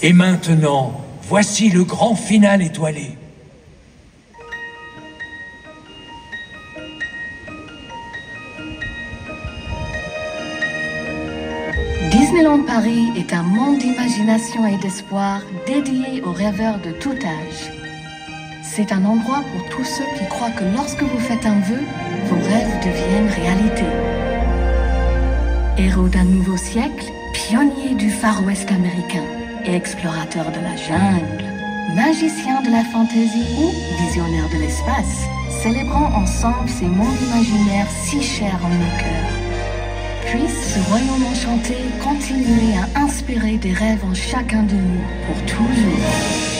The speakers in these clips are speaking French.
Et maintenant, voici le grand final étoilé. Disneyland Paris est un monde d'imagination et d'espoir dédié aux rêveurs de tout âge. C'est un endroit pour tous ceux qui croient que lorsque vous faites un vœu, vos rêves deviennent réalité. Héros d'un nouveau siècle, pionnier du Far West américain explorateur de la jungle, magicien de la fantaisie ou visionnaire de l'espace, célébrons ensemble ces mondes imaginaires si chers en nos cœurs. Puisse ce royaume enchanté continuer à inspirer des rêves en chacun de nous pour toujours.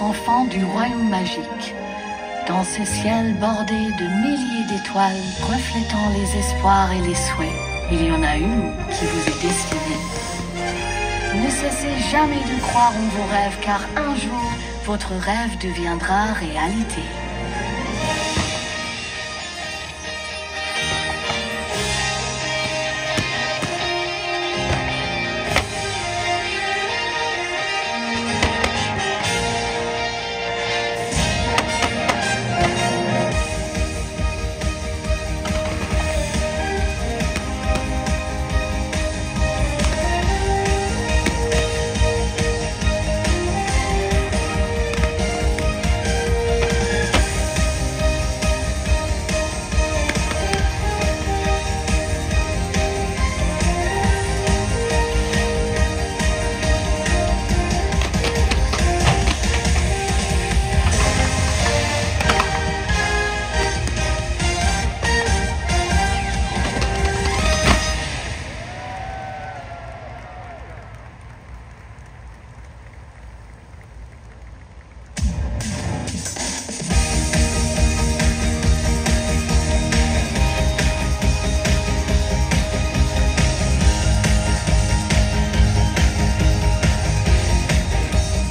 Enfants du royaume magique. Dans ce ciel bordé de milliers d'étoiles reflétant les espoirs et les souhaits, il y en a une qui vous est destinée. Ne cessez jamais de croire en vos rêves car un jour, votre rêve deviendra réalité.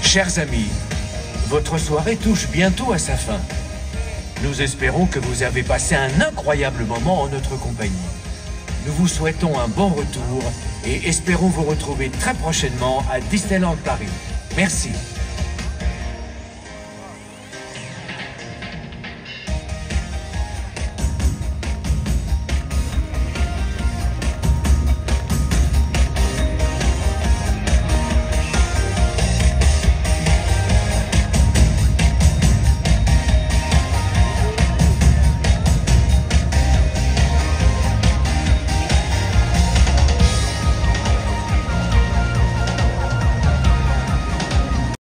Chers amis, votre soirée touche bientôt à sa fin. Nous espérons que vous avez passé un incroyable moment en notre compagnie. Nous vous souhaitons un bon retour et espérons vous retrouver très prochainement à Disneyland Paris. Merci.